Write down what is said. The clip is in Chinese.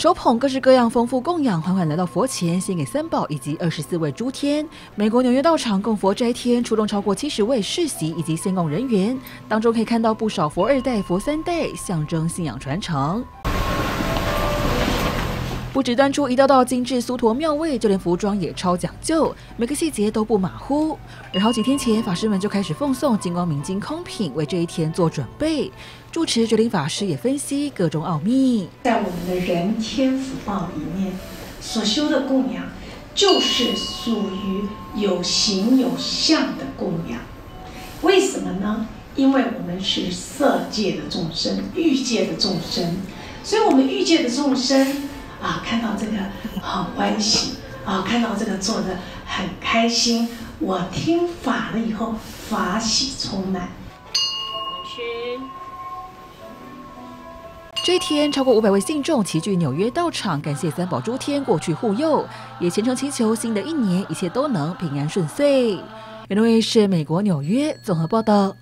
手捧各式各样丰富供养，缓缓来到佛前，献给三宝以及二十四位诸天。美国纽约道场供佛斋天出动超过七十位世袭以及献供人员，当中可以看到不少佛二代、佛三代，象征信仰传承。不止端出一道道精致苏陀妙味，就连服装也超讲究，每个细节都不马虎。而好几天前，法师们就开始奉送金光明经空品，为这一天做准备。住持觉林法师也分析各种奥秘，在我们的人天福报里面所修的供养，就是属于有形有相的供养。为什么呢？因为我们是色界的众生，欲界的众生，所以我们欲界的众生。啊，看到这个很欢喜啊，看到这个做的很开心。我听法了以后，法喜充满。这一天，超过五百位信众齐聚纽约道场，感谢三宝诸天过去护佑，也虔诚祈求新的一年一切都能平安顺遂。原来是美国纽约综合报道。